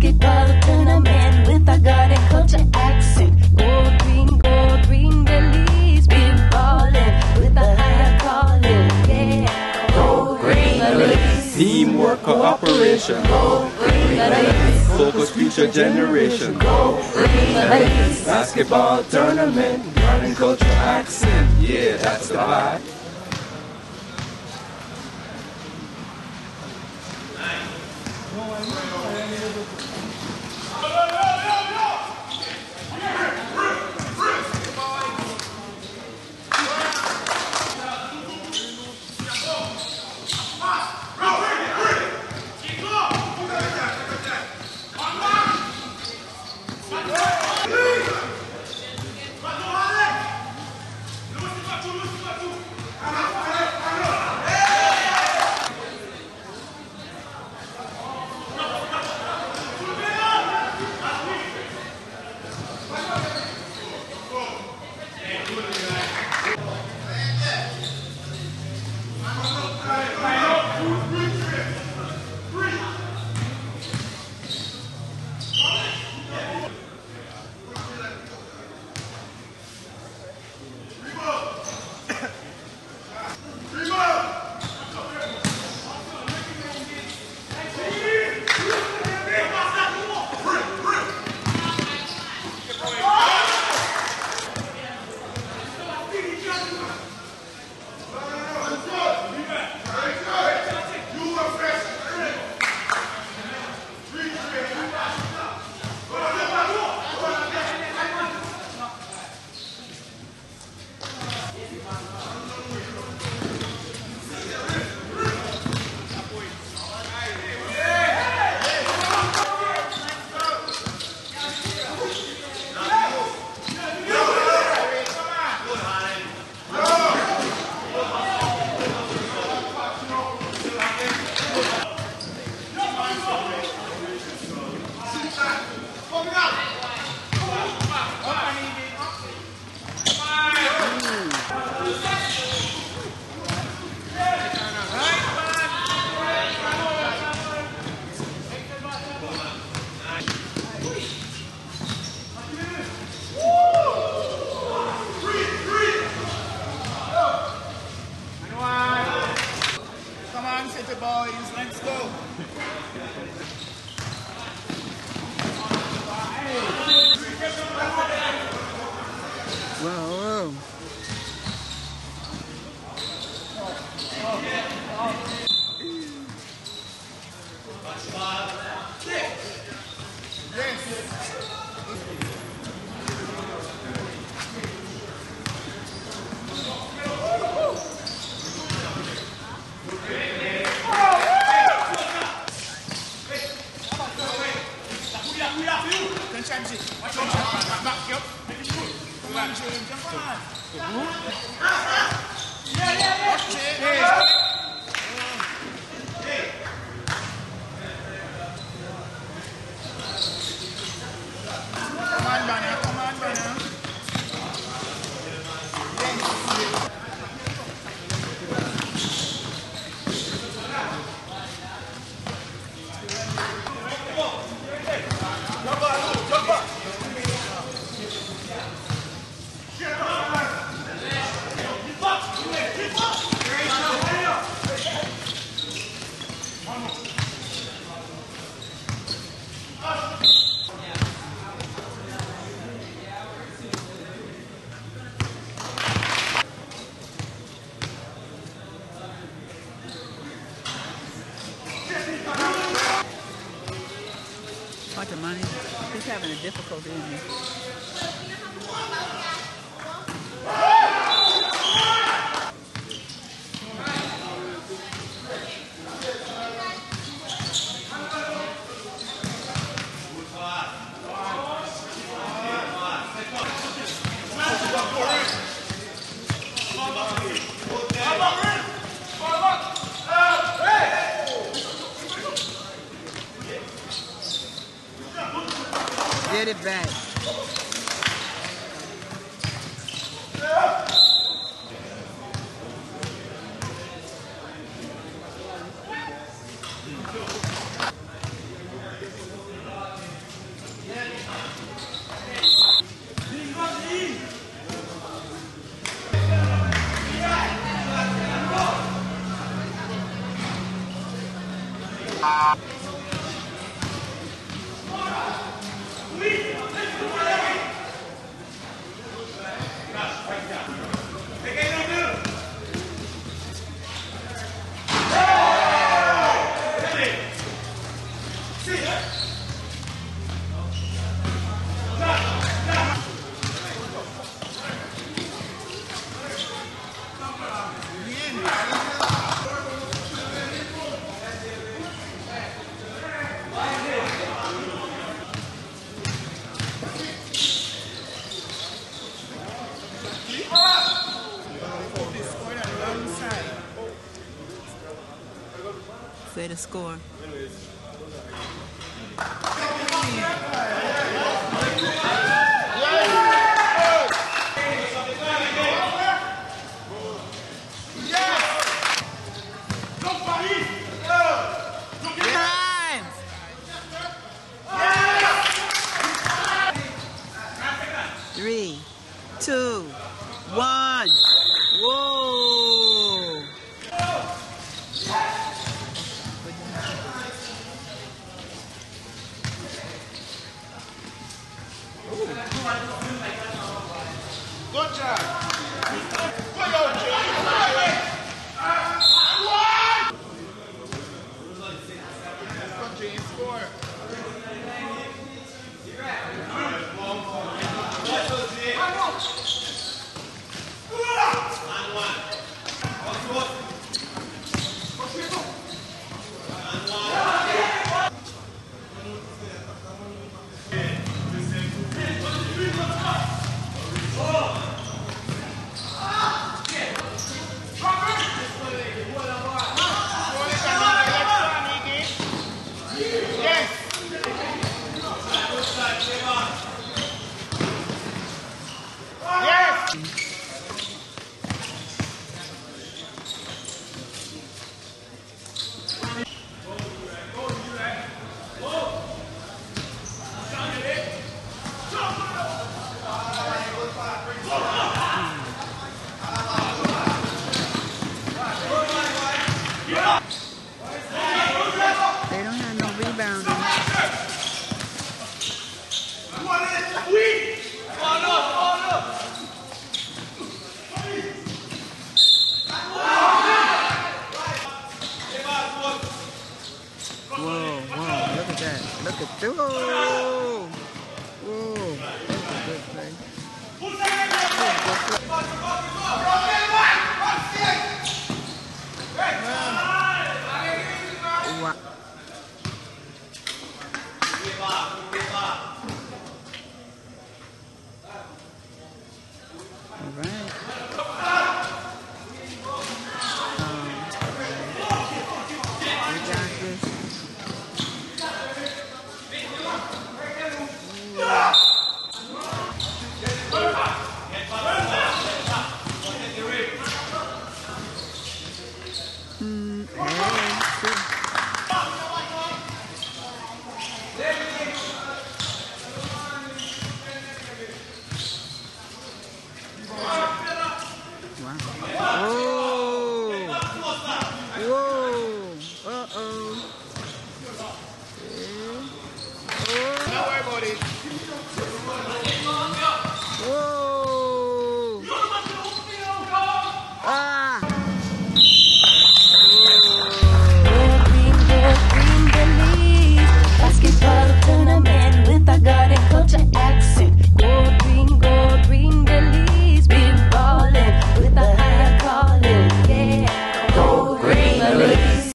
basketball tournament with a garden culture accent. Go green, go green Belize, been ballin' with a higher calling. Yeah, go green Belize. Teamwork, cooperation. Go green Belize. Focus future generation. Go green Belize. Basketball tournament. Garden culture accent. Yeah, that's the vibe. Watch your Watch having a difficulty in here. Get it back. Say the score. Time! Good job. They don't have no rebounding. Whoa, whoa, look at that. Look at that. Whoa. Whoa. That's a good play. That's a good play. もう1回パーク。